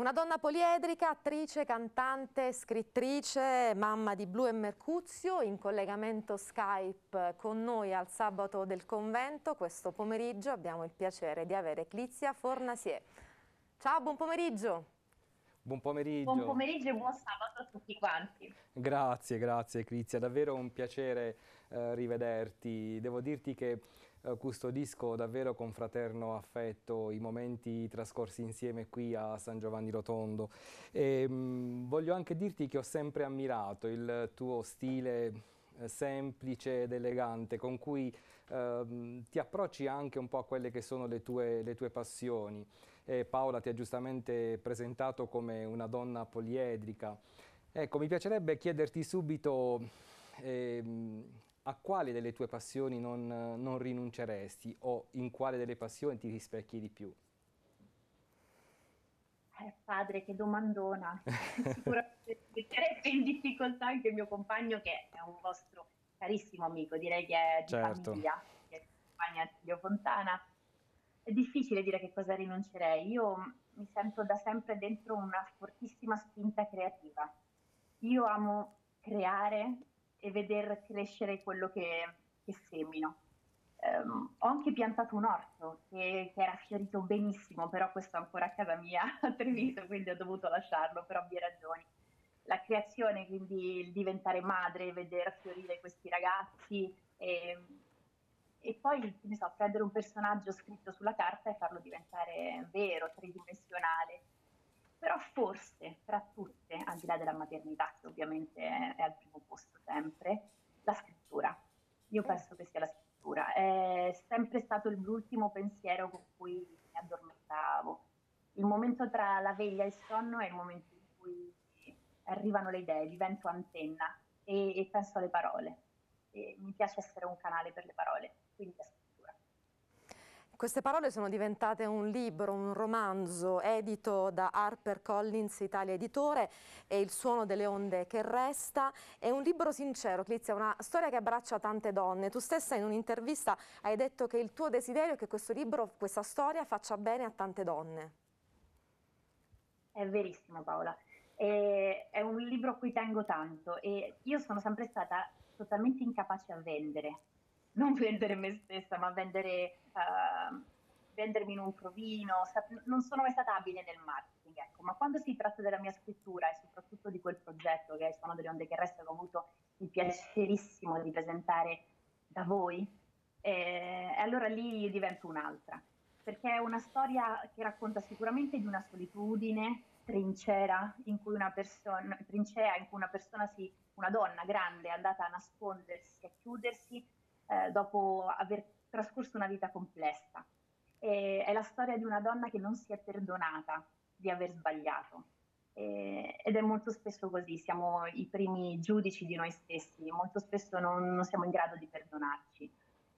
Una donna poliedrica, attrice, cantante, scrittrice, mamma di Blu e Mercuzio, in collegamento Skype con noi al sabato del convento. Questo pomeriggio abbiamo il piacere di avere Clizia Fornasier. Ciao, buon pomeriggio. Buon pomeriggio. Buon pomeriggio e buon sabato a tutti quanti. Grazie, grazie Crizia, davvero un piacere eh, rivederti. Devo dirti che eh, custodisco davvero con fraterno affetto i momenti trascorsi insieme qui a San Giovanni Rotondo e mh, mm, voglio anche dirti che ho sempre ammirato il tuo stile eh, semplice ed elegante con cui eh, ti approcci anche un po' a quelle che sono le tue, le tue passioni. E Paola ti ha giustamente presentato come una donna poliedrica. Ecco, mi piacerebbe chiederti subito eh, a quale delle tue passioni non, non, rinunceresti o in quale delle passioni ti rispecchi di più? Eh, padre, che domandona. Sicuramente metterebbe in difficoltà anche il mio compagno che è un vostro carissimo amico, direi che è di certo. famiglia, che è compagno Attilio Fontana. È difficile dire che cosa rinuncerei. Io mi sento da sempre dentro una fortissima spinta creativa. Io amo creare e veder crescere quello che, che semino. Um, ho anche piantato un orto che, che, era fiorito benissimo, però questo è ancora a casa mia a Treviso, quindi ho dovuto lasciarlo per ovvie ragioni. La creazione, quindi il diventare madre, vedere fiorire questi ragazzi e, e poi, so, prendere un personaggio scritto sulla carta e farlo diventare vero, tridimensionale però forse tra tutte, al di là della maternità, che ovviamente è al primo posto sempre, la scrittura. Io penso che sia la scrittura. È sempre stato l'ultimo pensiero con cui mi addormentavo. Il momento tra la veglia e il sonno è il momento in cui arrivano le idee, divento antenna e, e penso alle parole. E mi piace essere un canale per le parole, quindi la scrittura. Queste parole sono diventate un libro, un romanzo edito da Harper Collins Italia Editore e Il suono delle onde che resta. È un libro sincero, Clizia, una storia che abbraccia tante donne. Tu stessa in un'intervista hai detto che il tuo desiderio è che questo libro, questa storia faccia bene a tante donne. È verissimo Paola. È un libro a cui tengo tanto e io sono sempre stata totalmente incapace a vendere non vendere me stessa, ma vendere, uh, vendermi in un provino. Non sono mai stata abile nel marketing, ecco. ma quando si tratta della mia scrittura e soprattutto di quel progetto che è Suono delle onde che resta, che ho avuto il piacerissimo di presentare da voi, eh, allora lì divento un'altra, perché è una storia che racconta sicuramente di una solitudine, trincera in cui una persona, trincea in cui una persona si, una donna grande è andata a nascondersi, a chiudersi eh, dopo aver trascorso una vita complessa. E, è la storia di una donna che non si è perdonata di aver sbagliato. E, ed è molto spesso così, siamo i primi giudici di noi stessi, molto spesso non, non siamo in grado di perdonarci.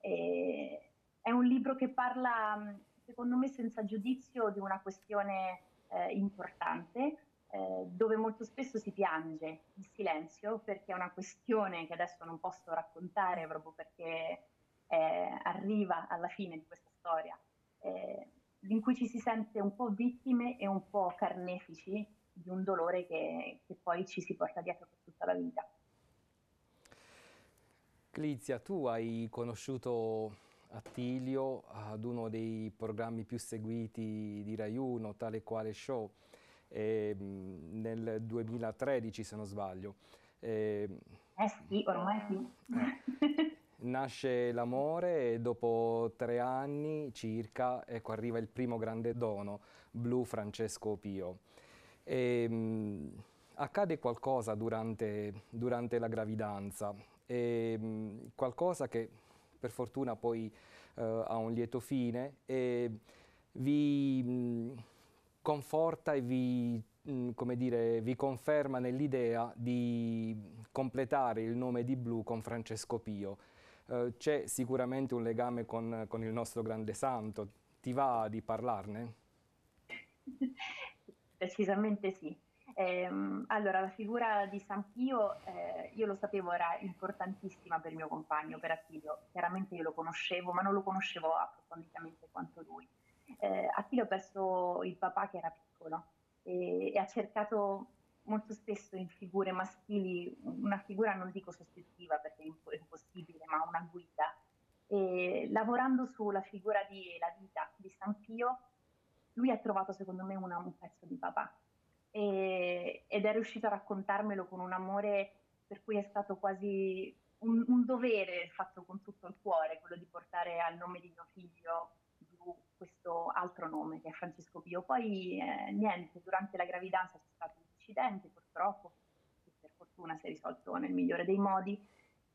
E, è un libro che parla, secondo me, senza giudizio di una questione eh, importante, eh, dove molto spesso si piange in silenzio perché è una questione che adesso non posso raccontare proprio perché eh, arriva alla fine di questa storia, eh, in cui ci si sente un po' vittime e un po' carnefici di un dolore che, che poi ci si porta dietro per tutta la vita. Clizia, tu hai conosciuto Attilio ad uno dei programmi più seguiti di Rai 1, tale quale show eh, nel 2013 se non sbaglio. Eh, eh sì, ormai sì. Eh, nasce l'amore e dopo tre anni circa ecco, arriva il primo grande dono, Blu Francesco Pio. E, mh, accade qualcosa durante, durante la gravidanza, e, mh, qualcosa che per fortuna poi uh, ha un lieto fine e vi... Mh, conforta e vi, mm, come dire, vi conferma nell'idea di completare il nome di Blu con Francesco Pio. Eh, c'è sicuramente un legame con, con, il nostro grande santo, ti va di parlarne? Decisamente sì. Eh, allora, la figura di San Pio, eh, io lo sapevo, era importantissima per il mio compagno, per Attilio. Chiaramente io lo conoscevo, ma non lo conoscevo approfonditamente quanto lui Achille ha perso il papà che era piccolo e, e ha cercato molto spesso in figure maschili una figura non dico sostitutiva perché è impossibile, ma una guida. E lavorando sulla figura di la vita di San Pio, lui ha trovato secondo me una, un pezzo di papà e, ed è riuscito a raccontarmelo con un amore per cui è stato quasi un, un, dovere fatto con tutto il cuore, quello di portare al nome di mio figlio questo altro nome che è Francesco Pio. Poi eh, niente, durante la gravidanza c'è stato un incidente purtroppo, che per fortuna si è risolto nel migliore dei modi.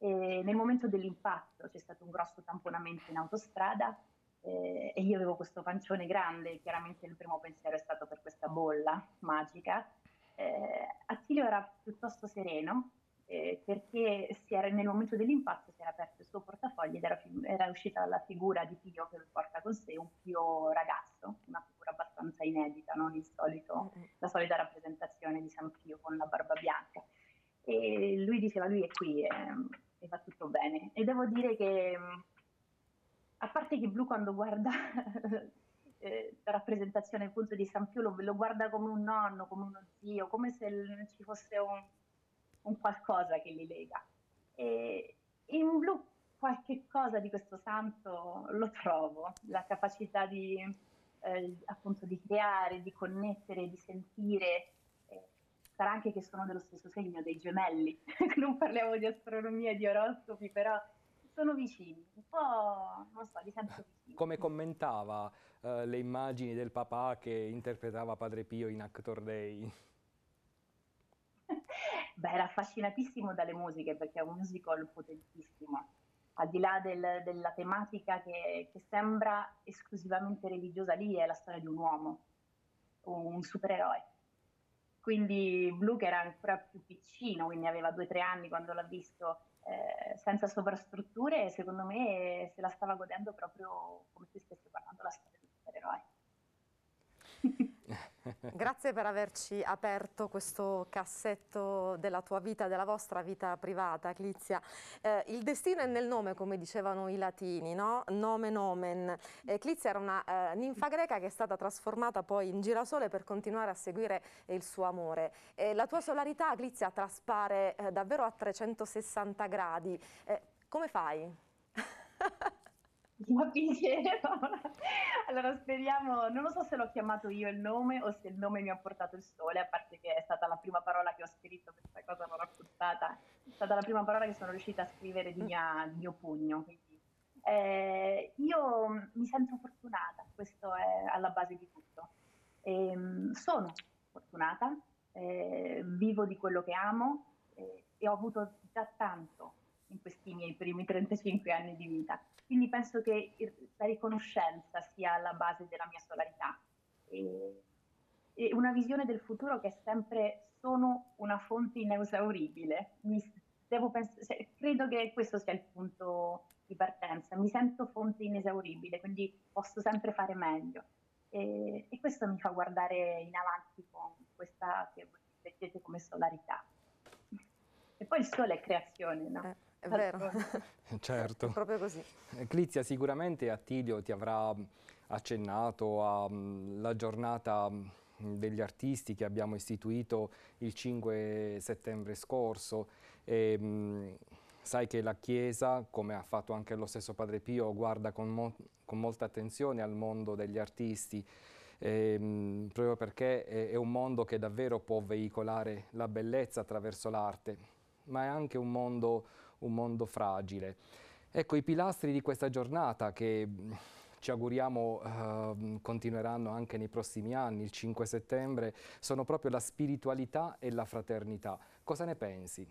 E nel momento dell'impatto c'è stato un grosso tamponamento in autostrada eh, e io avevo questo pancione grande, chiaramente il primo pensiero è stato per questa bolla magica. Eh, Attilio era piuttosto sereno eh, perché era, nel momento dell'impatto si era aperto il suo portafoglio ed era, era uscita la figura di Pio che porta con sé un Pio ragazzo, una figura abbastanza inedita, non il solito, la solita rappresentazione di San Pio con la barba bianca. E lui diceva lui è qui e, e va tutto bene. E devo dire che a parte che Blu quando guarda eh, la rappresentazione appunto di San Pio lo, lo, guarda come un nonno, come uno zio, come se ci fosse un, un qualcosa che li lega. E in Blu qualche cosa di questo santo lo trovo, la capacità di, eh, appunto di creare, di connettere, di sentire. Eh, sarà anche che sono dello stesso segno dei gemelli, non parliamo di astronomia di oroscopi, però sono vicini, un po', non so, li sento vicini. Come commentava uh, le immagini del papà che interpretava Padre Pio in Actor Day? Beh, era affascinatissimo dalle musiche perché è un musical potentissimo, al di là del, della tematica che, che, sembra esclusivamente religiosa, lì è la storia di un uomo, un supereroe. Quindi Blue, che era ancora più piccino, quindi aveva due o tre anni quando l'ha visto, eh, senza sovrastrutture, secondo me se la stava godendo proprio come se stesse guardando la storia di un supereroe. Grazie per averci aperto questo cassetto della tua vita, della vostra vita privata, Clizia. Eh, il destino è nel nome, come dicevano i latini, no? Nome nomen. Eh, Clizia era una eh, ninfa greca che è stata trasformata poi in girasole per continuare a seguire il suo amore. la tua solarità, Clizia, traspare eh, davvero a 360 gradi. Eh, come fai? Paola. Allora speriamo, non lo so se l'ho chiamato io il nome o se il nome mi ha portato il sole, a parte che è stata la prima parola che ho scritto, questa cosa l'ho raccontata, è stata la prima parola che sono riuscita a scrivere di, mia, di mio pugno. Quindi, eh, io mi sento fortunata, questo è alla base di tutto. E, ehm, sono fortunata, eh, vivo di quello che amo eh, e ho avuto già tanto in questi miei primi 35 anni di vita. Quindi penso che la riconoscenza sia alla base della mia solarità e, una visione del futuro che è sempre sono una fonte inesauribile. Pens- cioè, credo che questo sia il punto di partenza. Mi sento fonte inesauribile, quindi posso sempre fare meglio. E, e questo mi fa guardare in avanti con questa che vedete come solarità. E poi il sole è creazione, no? Eh. È vero. certo. È proprio così. Clizia, sicuramente Attilio ti avrà accennato alla giornata degli artisti che abbiamo istituito il 5 settembre scorso. E, mh, sai che la Chiesa, come ha fatto anche lo stesso Padre Pio, guarda con, mo con molta attenzione al mondo degli artisti. E, mh, proprio perché è, è un mondo che davvero può veicolare la bellezza attraverso l'arte, ma è anche un mondo un mondo fragile. Ecco, i pilastri di questa giornata che mm, ci auguriamo uh, continueranno anche nei prossimi anni, il 5 settembre, sono proprio la spiritualità e la fraternità. Cosa ne pensi?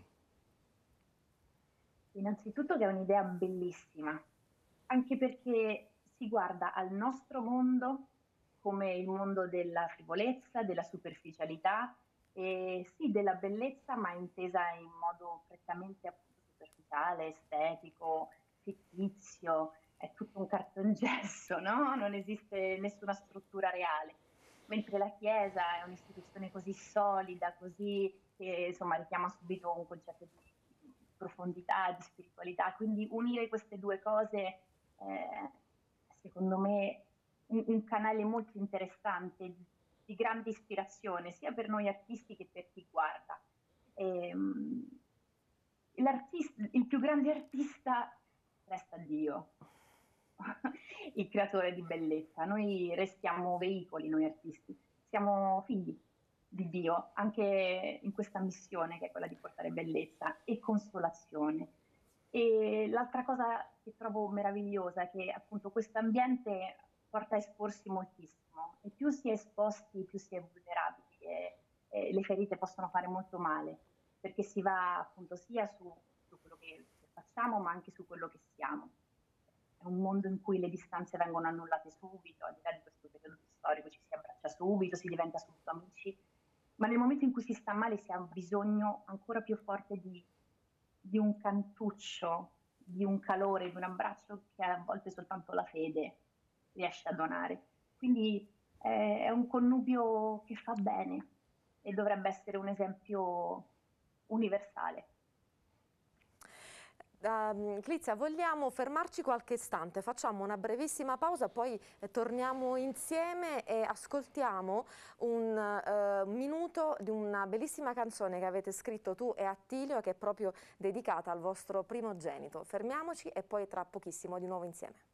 Innanzitutto che è un'idea bellissima, anche perché si guarda al nostro mondo come il mondo della frivolezza, della superficialità e sì della bellezza, ma intesa in modo prettamente appunto superficiale, estetico, fittizio, è tutto un cartongesso, no? Non esiste nessuna struttura reale. Mentre la Chiesa è un'istituzione così solida, così che insomma richiama subito un concetto di profondità, di spiritualità. Quindi unire queste due cose è secondo me un, un canale molto interessante di grande ispirazione sia per noi artisti che per chi guarda. Ehm, il più grande artista resta Dio, il creatore di bellezza. Noi restiamo veicoli, noi artisti, siamo figli di Dio, anche in questa missione che è quella di portare bellezza e consolazione. E l'altra cosa che trovo meravigliosa è che appunto questo ambiente porta a esporsi moltissimo e più si è esposti, più si è vulnerabili e, e le ferite possono fare molto male perché si va appunto sia su, su quello che facciamo ma anche su quello che siamo. È un mondo in cui le distanze vengono annullate subito, al di là di questo periodo storico ci si abbraccia subito, si diventa subito amici, ma nel momento in cui si sta male si ha bisogno ancora più forte di, di un cantuccio, di un calore, di un abbraccio che a volte soltanto la fede riesce a donare. Quindi eh, è un connubio che fa bene e dovrebbe essere un esempio universale. Uh, Clizia, vogliamo fermarci qualche istante, facciamo una brevissima pausa, poi eh, torniamo insieme e ascoltiamo un uh, minuto di una bellissima canzone che avete scritto tu e Attilio che è proprio dedicata al vostro primogenito. Fermiamoci e poi tra pochissimo di nuovo insieme.